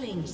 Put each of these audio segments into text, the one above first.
Killing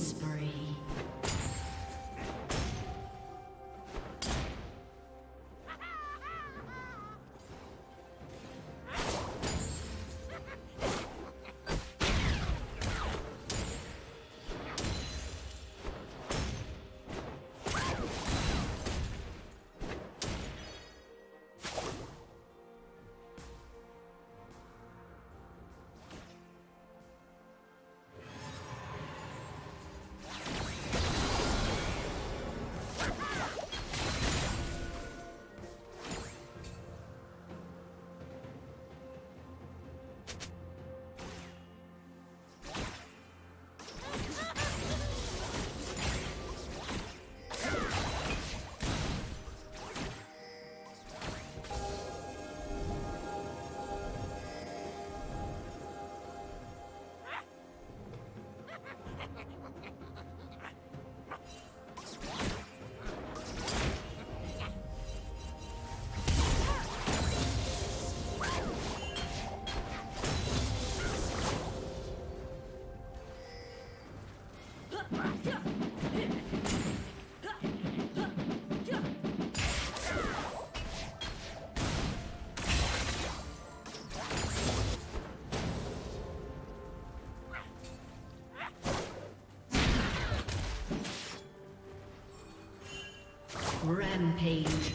Rampage.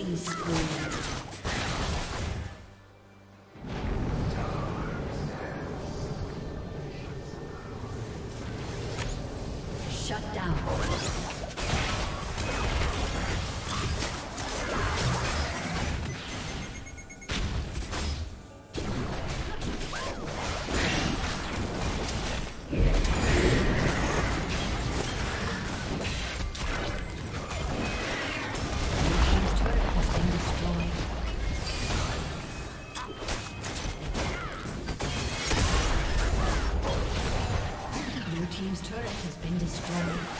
Killing spree. Destroyed.